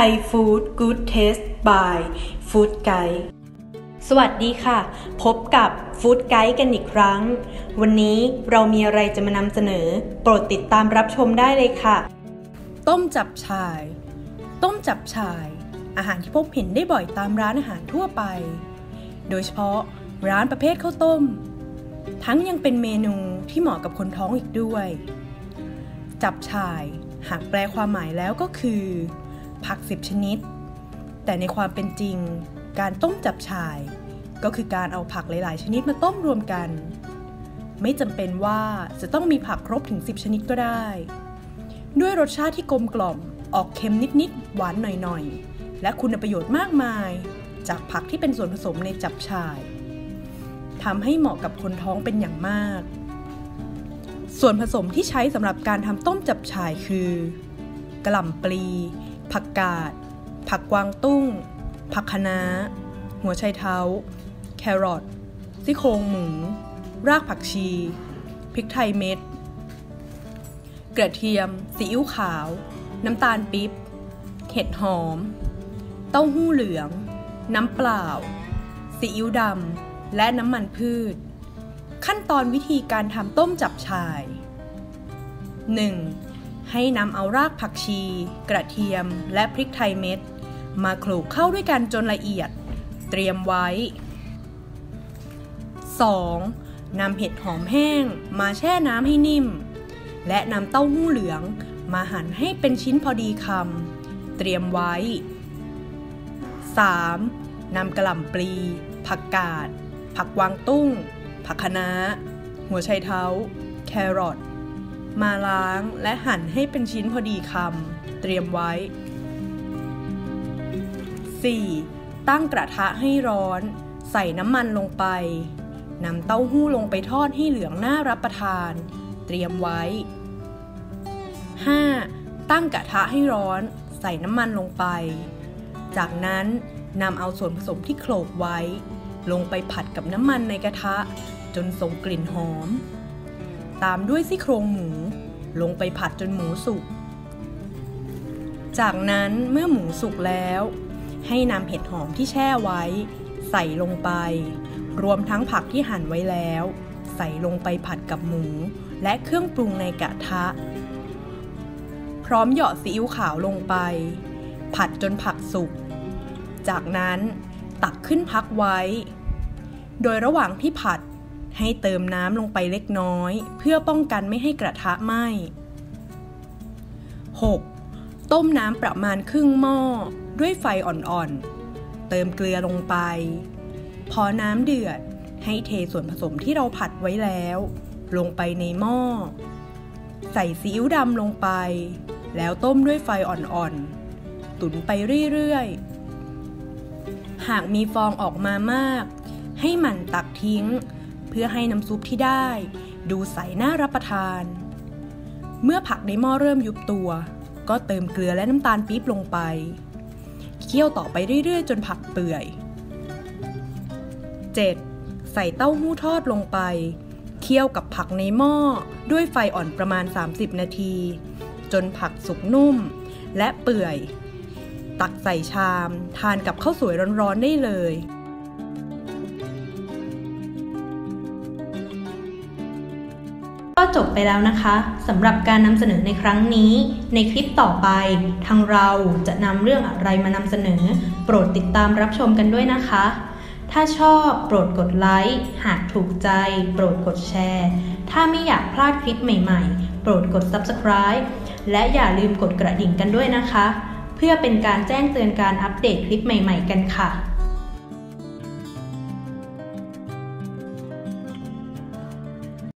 Thai Food Good Taste by Food Guide สวัสดีค่ะ พบกับ Food Guide กันอีกครั้ง วันนี้เรามีอะไรจะมานำเสนอ โปรดติดตามรับชมได้เลยค่ะ ต้มจับชาย ต้มจับชาย อาหารที่พบเห็นได้บ่อยตามร้านอาหารทั่วไป โดยเฉพาะร้านประเภทข้าวต้ม ทั้งยังเป็นเมนูที่เหมาะกับคนท้องอีกด้วย จับชาย หากแปลความหมายแล้วก็คือ ผักสิบชนิด แต่ในความเป็นจริง การต้มจับชาย ก็คือการเอาผักหลาย ๆ ชนิดมาต้มรวมกัน ไม่จำเป็นว่าจะต้องมีผักครบถึง 10 ชนิดก็ได้ ด้วยรสชาติที่กลมกล่อมออกเค็มนิด ๆ หวานหน่อย ๆ และคุณประโยชน์มากมาย จากผักที่เป็นส่วนผสมในจับชายทำให้เหมาะกับคนท้องเป็นอย่างมาก ส่วนผสมที่ใช้สำหรับการทำต้มจับฉ่ายคือกระหล่ำปลี ผักกาด ผักกวางตุ้ง ผักคะน้า หัวไชเท้า แครอทซี่โครงหมู รากผักชี พริกไทยเม็ด กระเทียม ซีอิ๊วขาว น้ำตาลปิ๊บ เห็ดหอม เต้าหู้เหลือง น้ำเปล่า ซีอิ๊วดำ และน้ำมันพืช ขั้นตอนวิธีการทำต้มจับชาย 1. ให้นำเอารากผักชี กระเทียม และพริกไทยเม็ด มาโขลกเข้าด้วยกันจนละเอียด เตรียมไว้ 2. นำเห็ดหอมแห้ง มาแช่น้ำให้นิ่ม และนำเต้าหู้เหลือง มาหั่นให้เป็นชิ้นพอดีคำ เตรียมไว้ 3. นำกระหล่ำปลี ผักกาด ผักกวางตุ้ง ผักคะน้า หัวไชเท้า แครอท มาล้างและหั่นให้เป็นชิ้นพอดีคำเตรียมไว้ 4. ตั้งกระทะให้ร้อน ใส่น้ำมันลงไปนำเต้าหู้ลงไปทอดให้เหลืองน่ารับประทาน เตรียมไว้ 5. ตั้งกระทะให้ร้อน ใส่น้ำมันลงไป จากนั้นนำเอาส่วนผสมที่โขลกไว้ ลงไปผัดกับน้ำมันในกระทะ จนส่งกลิ่นหอม ตามด้วยซี่โครงหมู ลงไปผัดจนหมูสุก จากนั้นเมื่อหมูสุกแล้ว ให้นำเห็ดหอมที่แช่ไว้ ใส่ลงไป รวมทั้งผักที่หั่นไว้แล้ว ใส่ลงไปผัดกับหมู และเครื่องปรุงในกระทะ พร้อมเหยาะซีอิ๊วขาวลงไป ผัดจนผักสุก จากนั้นตักขึ้นพักไว้ โดยระหว่างที่ผัด ให้เติมน้ำลงไปเล็กน้อย เพื่อป้องกันไม่ให้กระทะไหม้ 6. ต้มน้ำประมาณครึ่งหม้อ ด้วยไฟอ่อนๆ เติมเกลือลงไป พอน้ำเดือด ให้เทส่วนผสมที่เราผัดไว้แล้ว ลงไปในหม้อ ใส่ซีอิ๊วดำลงไป แล้วต้มด้วยไฟอ่อนๆ ตุ๋นไปเรื่อยๆ หากมีฟองออกมามาก ให้หมั่นตักทิ้ง พื่อให้น้ำซุปที่ได้ ดูใสน่ารับประทาน เมื่อผักในหม้อเริ่มยุบตัว ก็เติมเกลือและน้ำตาลปี๊บลงไป เคี่ยวต่อไปเรื่อยๆ จนผักเปื่อย 7. ใส่เต้าหู้ทอดลงไป เคี่ยวกับผักในหม้อด้วยไฟอ่อนประมาณ 30 นาที จนผักสุกนุ่ม และเปื่อย ตักใส่ชาม ทานกับข้าวสวยร้อนๆได้เลย จบไปแล้วนะคะสำหรับการนำเสนอในครั้งนี้ ในคลิปต่อไป ทางเราจะนำเรื่องอะไรมานำเสนอ โปรดติดตามรับชมกันด้วยนะคะ ถ้าชอบโปรดกดไลค์หากถูกใจ โปรดกดแชร์ ถ้าไม่อยากพลาดคลิปใหม่ๆ โปรดกด Subscribe และอย่าลืมกดกระดิ่งกันด้วยนะคะ เพื่อเป็นการแจ้งเตือนการอัปเดตคลิปใหม่ ๆ กันค่ะ